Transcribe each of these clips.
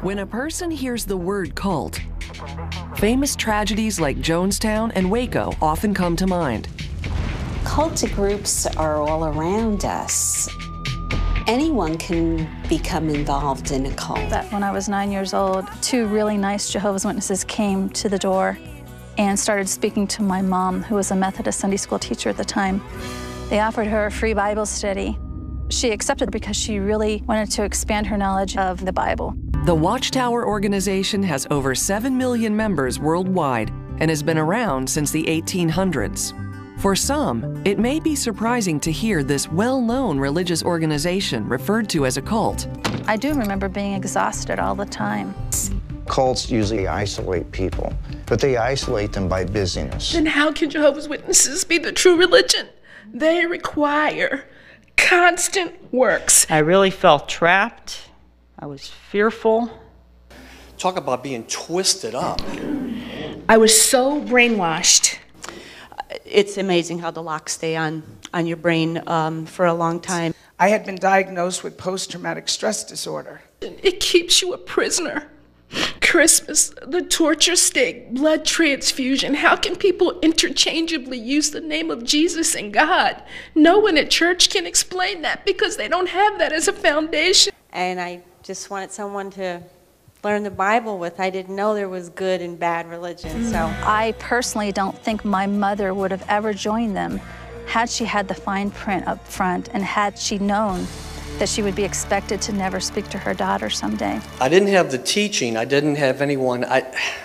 When a person hears the word cult, famous tragedies like Jonestown and Waco often come to mind. Cultic groups are all around us. Anyone can become involved in a cult. That when I was nine years old, two really nice Jehovah's Witnesses came to the door and started speaking to my mom, who was a Methodist Sunday school teacher at the time. They offered her a free Bible study. She accepted because she really wanted to expand her knowledge of the Bible. The Watchtower organization has over 7 million members worldwide and has been around since the 1800s. For some, it may be surprising to hear this well known religious organization referred to as a cult. I do remember being exhausted all the time. Cults usually isolate people, but they isolate them by busyness. Then how can Jehovah's Witnesses be the true religion? They require constant works. I really felt trapped. I was fearful. Talk about being twisted up. I was so brainwashed. It's amazing how the locks stay on, on your brain um, for a long time. I had been diagnosed with post traumatic stress disorder. It keeps you a prisoner. Christmas, the torture stake, blood transfusion. How can people interchangeably use the name of Jesus and God? No one at church can explain that because they don't have that as a foundation. And I just wanted someone to learn the Bible with. I didn't know there was good and bad religion. So mm. I personally don't think my mother would have ever joined them had she had the fine print up front and had she known that she would be expected to never speak to her daughter someday. I didn't have the teaching. I didn't have anyone. I...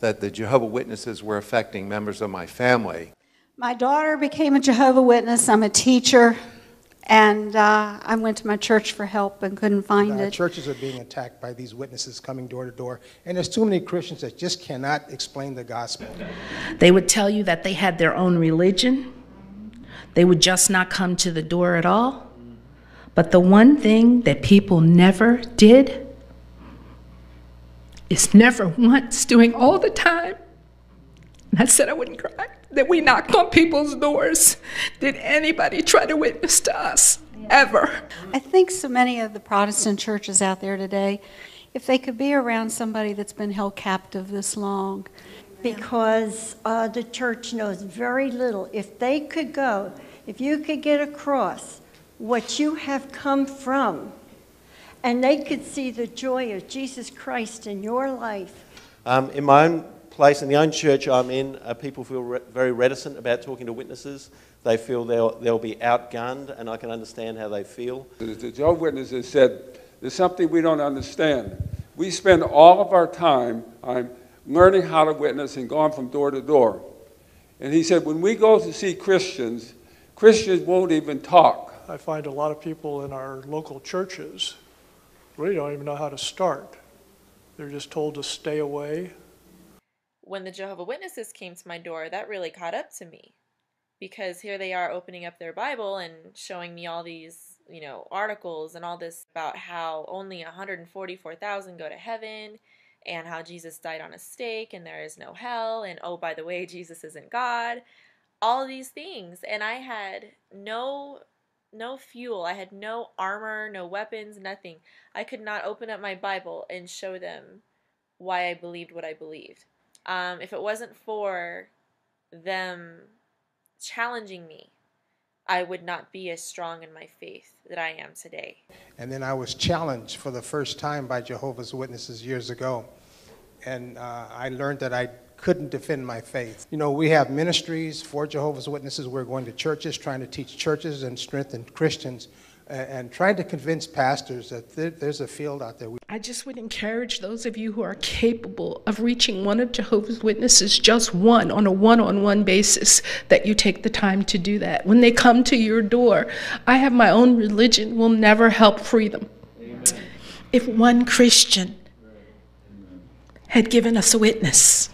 That the Jehovah Witnesses were affecting members of my family. My daughter became a Jehovah Witness. I'm a teacher. And uh, I went to my church for help and couldn't find Our it. churches are being attacked by these witnesses coming door to door, and there's too many Christians that just cannot explain the gospel. They would tell you that they had their own religion. They would just not come to the door at all. But the one thing that people never did is never once, doing all the time. And I said I wouldn't cry. That we knocked on people's doors. Did anybody try to witness to us? Ever? I think so many of the Protestant churches out there today, if they could be around somebody that's been held captive this long, because uh, the church knows very little. If they could go, if you could get across what you have come from, and they could see the joy of Jesus Christ in your life. Um, in my own place, in the own church I'm in, uh, people feel re- very reticent about talking to witnesses. They feel they'll, they'll be outgunned, and I can understand how they feel. The the Jehovah's Witnesses said, there's something we don't understand. We spend all of our time on learning how to witness and going from door to door. And he said, when we go to see Christians, Christians won't even talk. I find a lot of people in our local churches really don't even know how to start. They're just told to stay away. When the Jehovah Witnesses came to my door, that really caught up to me because here they are opening up their Bible and showing me all these, you know, articles and all this about how only 144,000 go to heaven and how Jesus died on a stake and there is no hell and oh by the way Jesus isn't God. All these things and I had no no fuel. I had no armor, no weapons, nothing. I could not open up my Bible and show them why I believed what I believed. Um, if it wasn't for them challenging me, I would not be as strong in my faith that I am today. And then I was challenged for the first time by Jehovah's Witnesses years ago. And uh, I learned that I couldn't defend my faith. You know, we have ministries for Jehovah's Witnesses. We're going to churches, trying to teach churches and strengthen Christians, and, and trying to convince pastors that there's a field out there. I just would encourage those of you who are capable of reaching one of Jehovah's Witnesses, just one, on a one on one basis, that you take the time to do that. When they come to your door, I have my own religion, will never help free them. If one Christian had given us a witness,